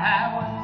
highway.